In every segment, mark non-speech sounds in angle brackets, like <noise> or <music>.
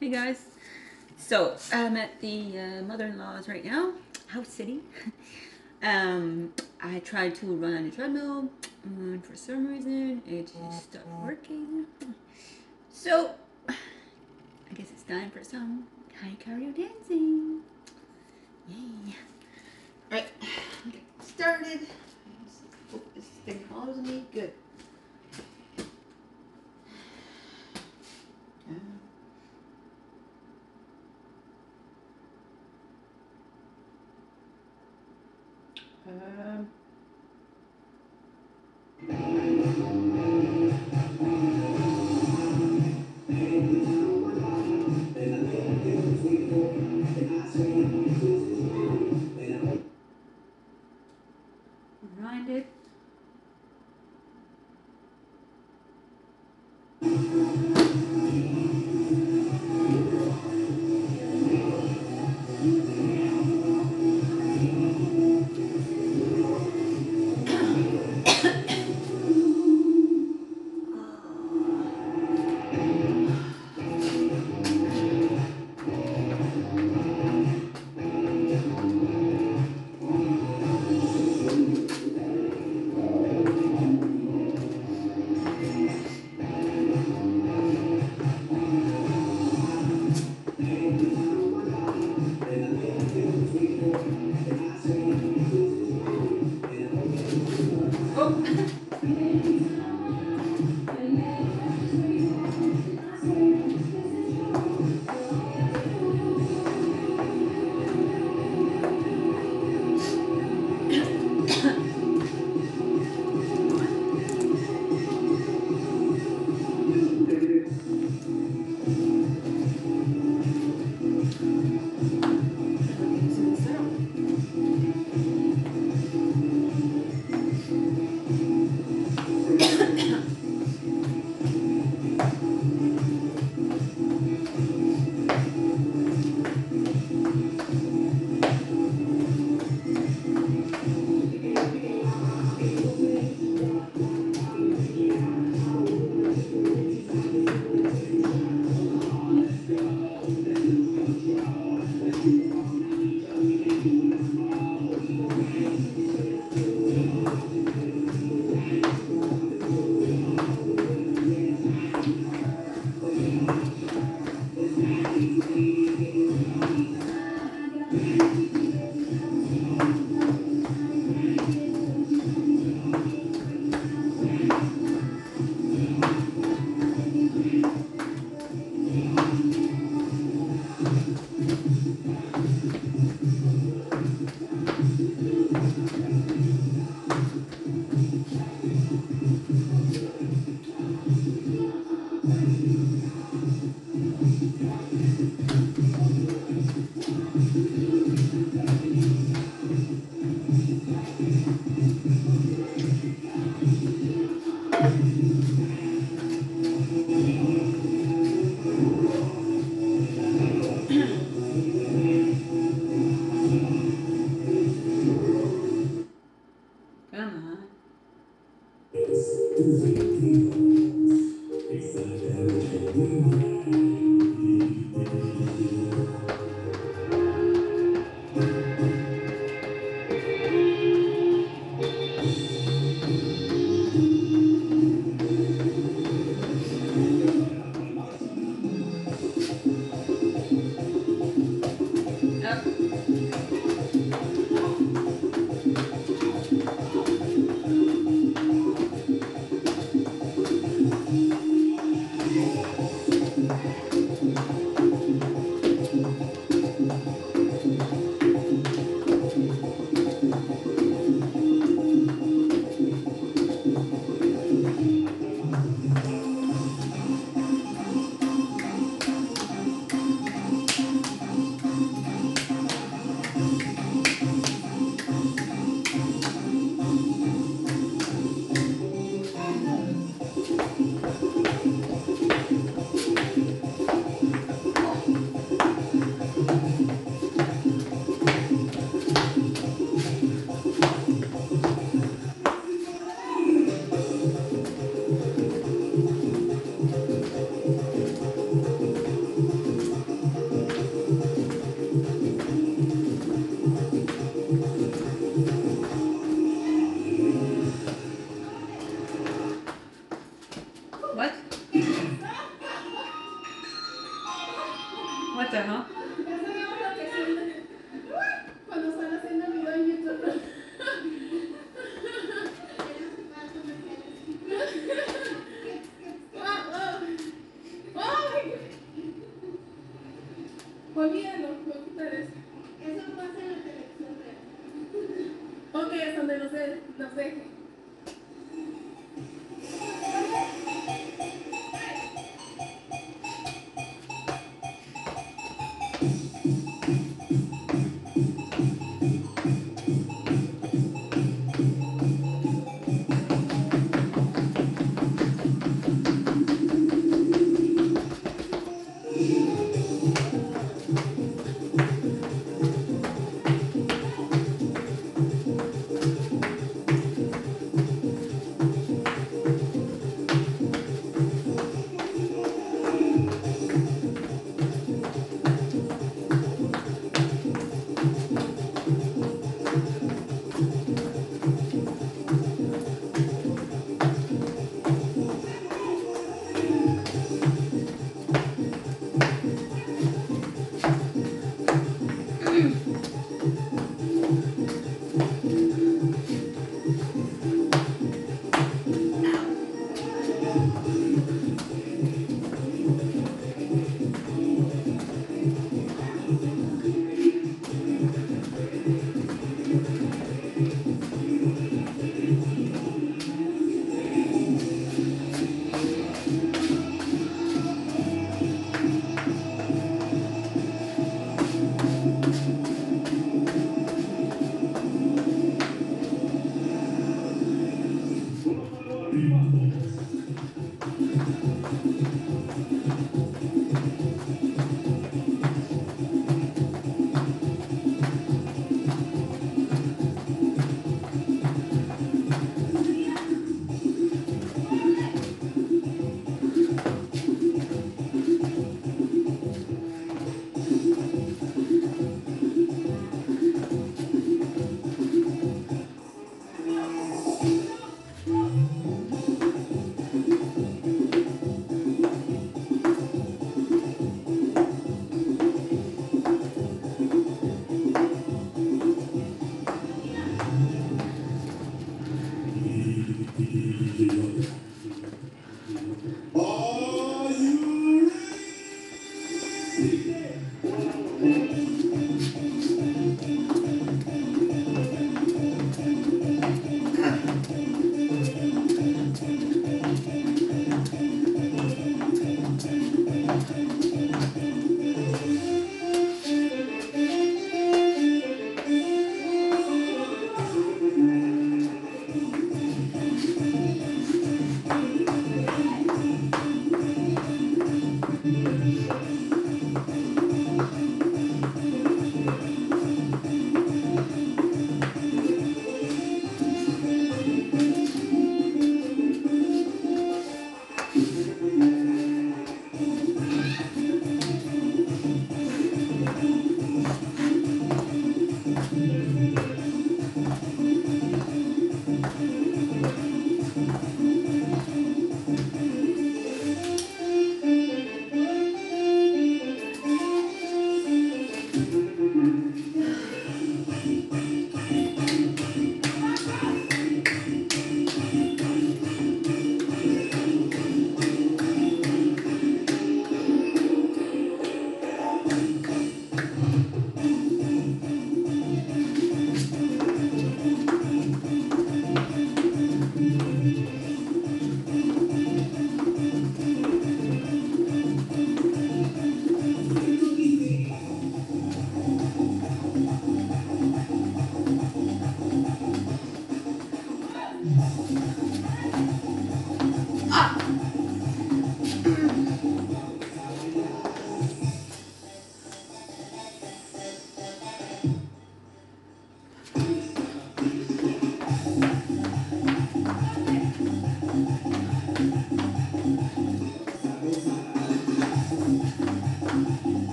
Hey guys. So I'm at the uh, mother-in-law's right now, house sitting. <laughs> um, I tried to run on the treadmill, and for some reason it just stopped working. So I guess it's time for some high cardio dancing. Yay! Alright, <sighs> get started. Hope this thing follows me. Good. Um,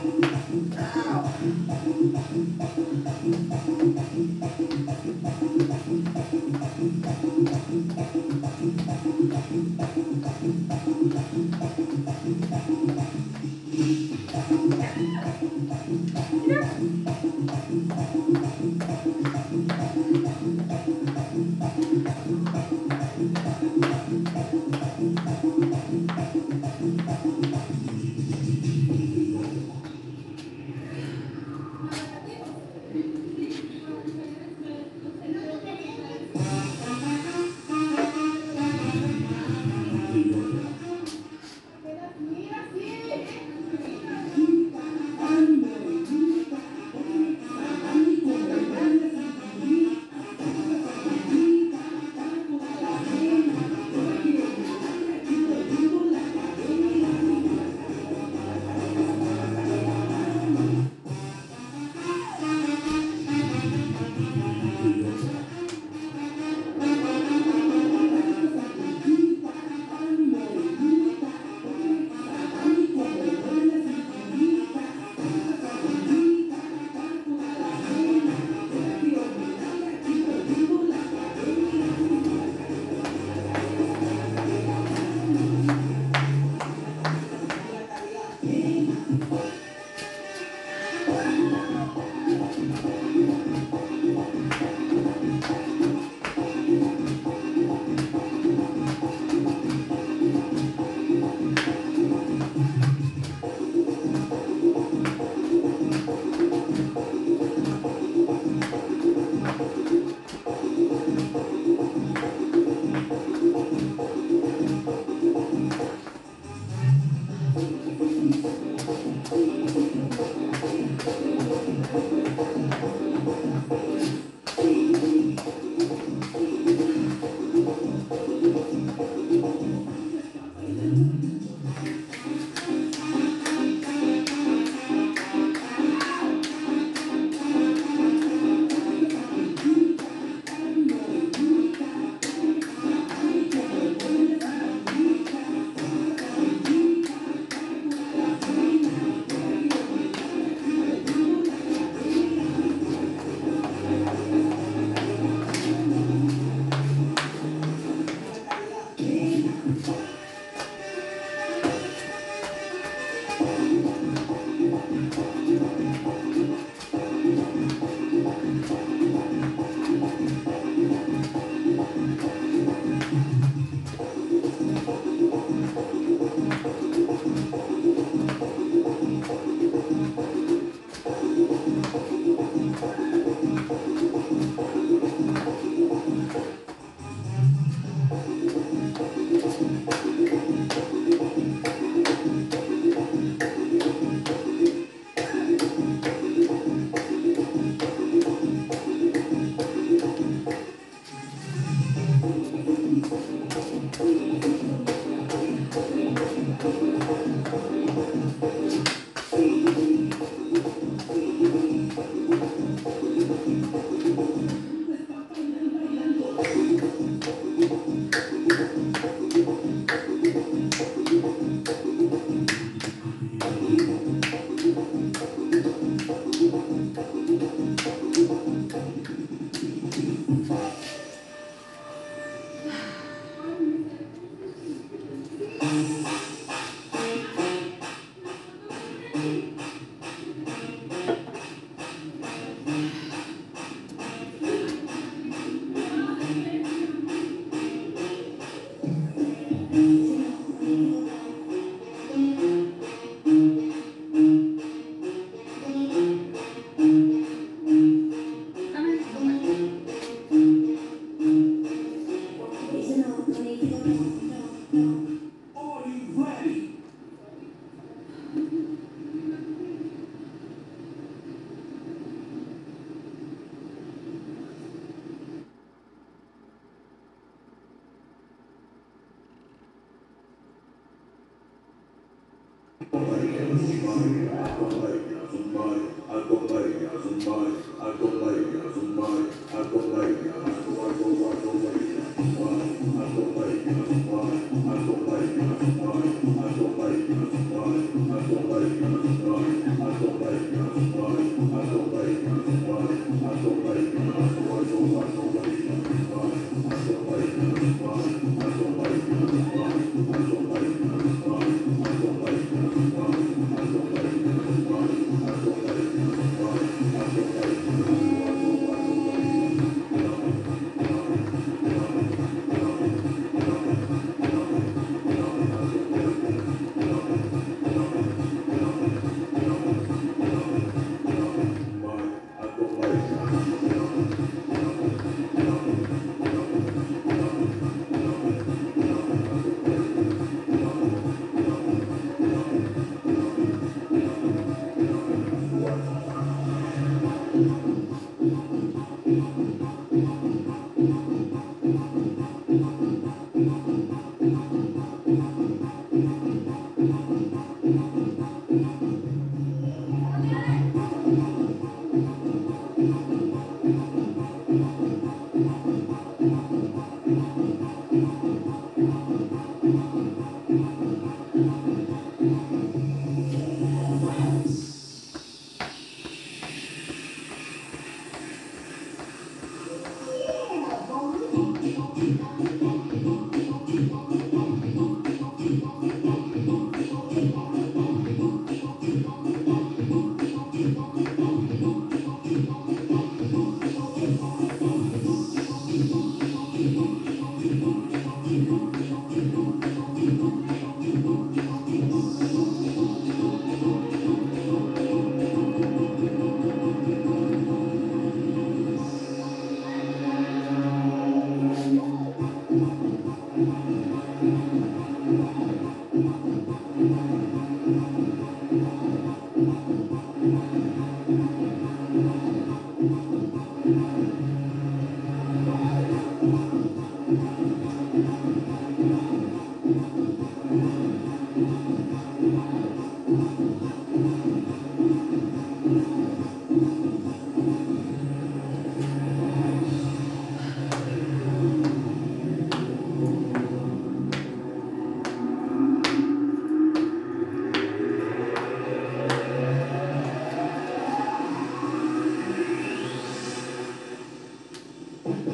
Ow! Ow!